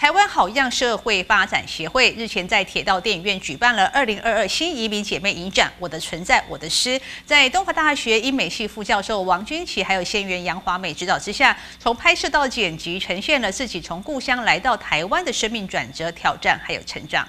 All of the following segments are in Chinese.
台湾好样社会发展协会日前在铁道电影院举办了二零二二新移民姐妹影展《我的存在，我的诗》。在东华大学英美系副教授王君琪还有先员杨华美指导之下，从拍摄到剪辑，呈现了自己从故乡来到台湾的生命转折、挑战还有成长。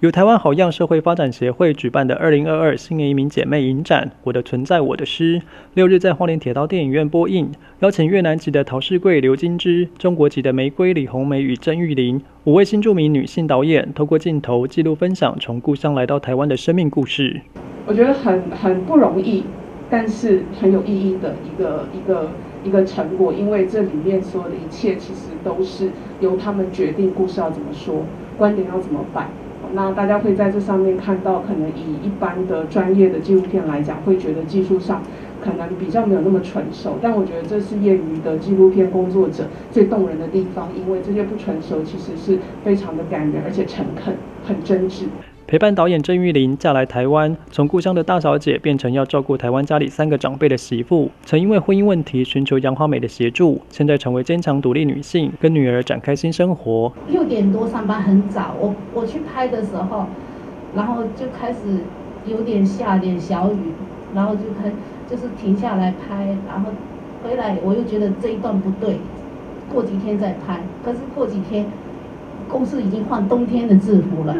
由台湾好样社会发展协会举办的二零二二新年移民姐妹影展《我的存在，我的诗》，六日在花莲铁道电影院播映，邀请越南籍的陶世贵、刘金枝、中国籍的玫瑰李红梅与曾玉玲五位新著名女性导演，透过镜头记录分享从故乡来到台湾的生命故事。我觉得很很不容易，但是很有意义的一个一个一个成果，因为这里面所有的一切其实都是由他们决定故事要怎么说，观点要怎么摆。那大家会在这上面看到，可能以一般的专业的纪录片来讲，会觉得技术上可能比较没有那么成熟。但我觉得这是业余的纪录片工作者最动人的地方，因为这些不成熟其实是非常的感人，而且诚恳，很真挚。陪伴导演郑玉玲嫁来台湾，从故乡的大小姐变成要照顾台湾家里三个长辈的媳妇，曾因为婚姻问题寻求杨华美的协助，现在成为坚强独立女性，跟女儿展开新生活。六点多上班很早，我我去拍的时候，然后就开始有点下点小雨，然后就开就是停下来拍，然后回来我又觉得这一段不对，过几天再拍，可是过几天。公司已经换冬天的制服了，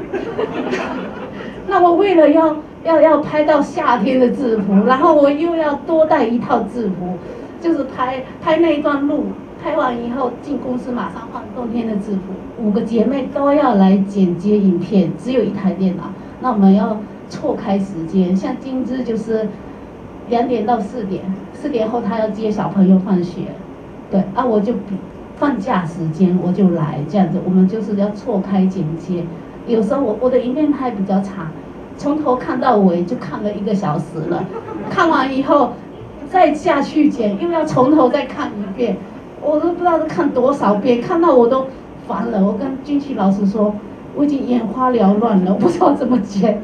那我为了要要要拍到夏天的制服，然后我又要多带一套制服，就是拍拍那一段路，拍完以后进公司马上换冬天的制服。五个姐妹都要来剪接影片，只有一台电脑，那我们要错开时间。像金枝就是两点到四点，四点后她要接小朋友放学，对啊，我就比。放假时间我就来这样子，我们就是要错开剪接。有时候我我的影片拍比较长，从头看到尾就看了一个小时了。看完以后再下去剪，又要从头再看一遍，我都不知道看多少遍，看到我都烦了。我跟军旗老师说，我已经眼花缭乱了，我不知道怎么剪。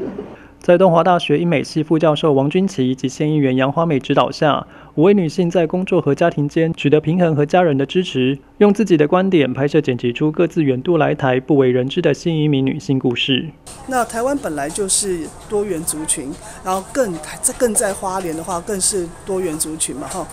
在东华大学英美系副教授王君琪及县议员杨花美指导下，五位女性在工作和家庭间取得平衡和家人的支持，用自己的观点拍摄剪辑出各自远渡来台不为人知的新移民女性故事。那台湾本来就是多元族群，然后更在更在花莲的话更是多元族群嘛哈。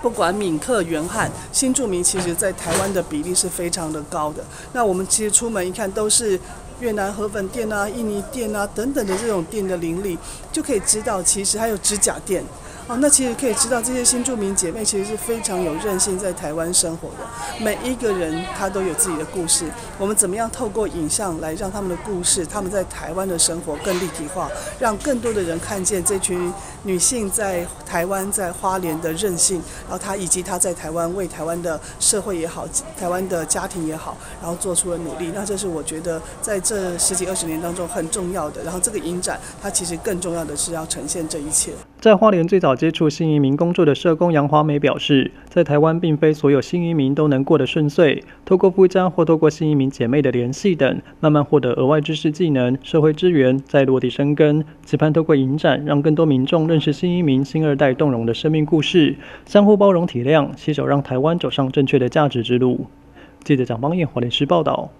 不管闽客、原汉、新住民，其实在台湾的比例是非常的高的。那我们其实出门一看都是。越南河粉店啊、印尼店啊等等的这种店的邻里，就可以知道，其实还有指甲店。哦，那其实可以知道，这些新住民姐妹其实是非常有韧性，在台湾生活的。每一个人她都有自己的故事。我们怎么样透过影像来让他们的故事，他们在台湾的生活更立体化，让更多的人看见这群女性在台湾、在花莲的韧性，然后她以及她在台湾为台湾的社会也好、台湾的家庭也好，然后做出了努力。那这是我觉得在这十几二十年当中很重要的。然后这个影展，它其实更重要的是要呈现这一切。在花莲最早接触新移民工作的社工杨华美表示，在台湾并非所有新移民都能过得顺遂。透过夫家或透过新移民姐妹的联系等，慢慢获得额外知识、技能、社会资源，再落地生根。期盼透过影展，让更多民众认识新移民、新二代动容的生命故事，相互包容体谅，携手让台湾走上正确的价值之路。记者蒋邦彦华联时报道。